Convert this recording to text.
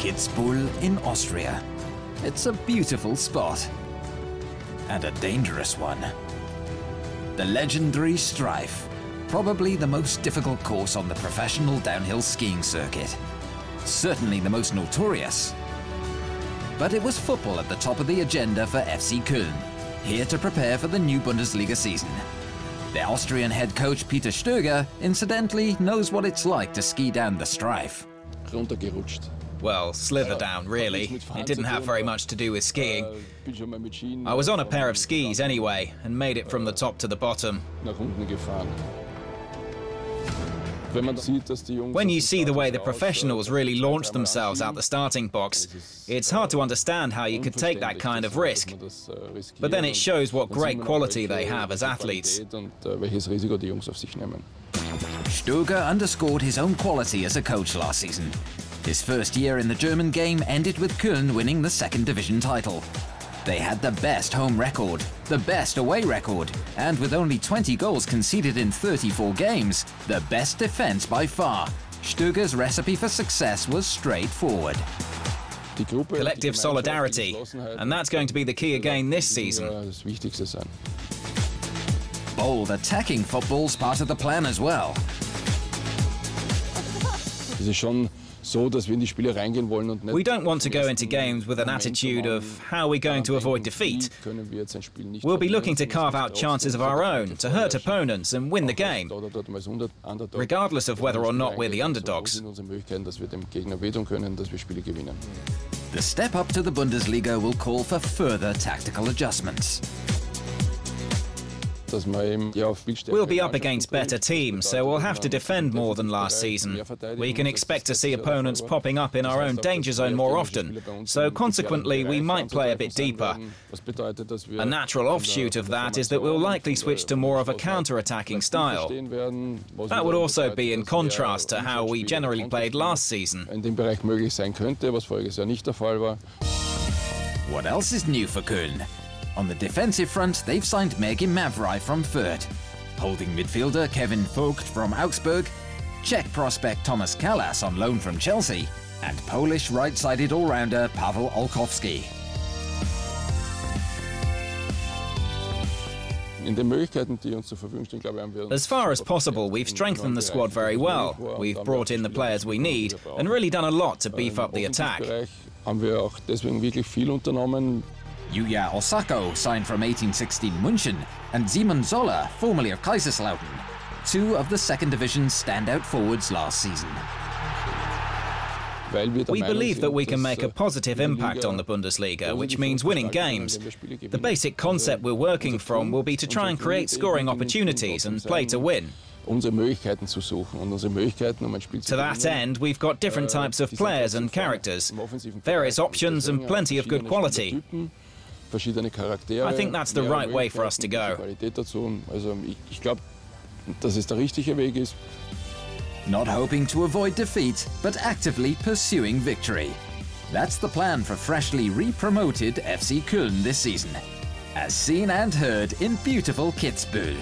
Kitzbühel in Austria. It's a beautiful spot. And a dangerous one. The legendary Streif, probably the most difficult course on the professional downhill skiing circuit. Certainly the most notorious. But it was football at the top of the agenda for FC Köln, here to prepare for the new Bundesliga season. The Austrian head coach Peter Stöger, incidentally, knows what it's like to ski down the Streif. runtergerutscht. Well, slither uh, down, really. It didn't have very much to do with skiing. Bin schon mal mit Skien I was on a pair of skis anyway, and made it from the top to the bottom. nach unten gefahren. Wenn man sieht, dass die Jungs When you see the way the äh, professionals really launch themselves out the starting box, äh, it's hard to understand how you could take that kind of risk. Äh, but then it shows what great quality they have as athletes. Und äh, welches Risiko die Jungs auf sich nehmen. Stöger underscored his own quality as a coach last season. His first year in the German game ended with Köln winning the second division title. They had the best home record, the best away record, and with only 20 goals conceded in 34 games, the best defense by far. Stöger's recipe for success was straightforward. Collective solidarity. And that's going to be the key again this season. Das Wichtigste sein. Bold attacking football's part of the plan as well. Es ist schon so, dass wir in die Spiele reingehen wollen und nicht We don't want to go into games with an attitude of how are we're going to avoid defeat. wie können wir jetzt ein Spiel nicht We'll be looking to carve out chances of our own, to hurt opponents and win the game. da oder dort mal als Under- Underdog. Regardless of whether or not we're the underdogs. sind unsere Möglichkeiten, dass wir dem Gegner wehtun können, dass wir Spiele gewinnen. The step up to the Bundesliga will call for further tactical adjustments. We'll be up against better teams, so we'll have to defend more than last season. We can expect to see opponents popping up in our own danger zone more often, so consequently we might play a bit deeper. A natural offshoot of that is that we'll likely switch to more of a counter-attacking style. That would also be in contrast to how we generally played last season. In dem Bereich möglich sein könnte, was voriges Jahr nicht der Fall war. What else is new for Köln? On the defensive front, they've signed Mergim Mavraj from Fürth, holding midfielder Kevin Vogt from Augsburg, Czech prospect Thomas Kalas on loan from Chelsea, and Polish right-sided all-rounder Pawel Olkowski. In den Möglichkeiten, die uns zur Verfügung stehen, glaube ich, haben wir uns As far as possible, we've strengthened the squad very well. We've brought in the players we need and really done a lot to beef up the attack. Im haben wir auch deswegen wirklich viel unternommen. Yuya Osako signed from 1860 München, and Simon Zoller, formerly of Kaiserslautern, two of the second division's standout forwards last season. Weil wir der We believe that we can make a positive impact on the Bundesliga, which means winning games. wenn wir Spiele The basic concept we're working from will be to try and create scoring opportunities and play to win. Unsere Möglichkeiten zu suchen und unsere Möglichkeiten, ein Spiel zu To that end, we've got different types of players and characters, various options and plenty of good quality. Spielertypen, Verschiedene Charaktere. I think that's the right way for us to go. gute Qualität dazu. Also ich, ich glaube, dass es der richtige Weg ist. Not hoping to avoid defeat, but actively pursuing victory. That's the plan for freshly re-promoted FC Köln this season. As seen and heard in beautiful Kitzbühel.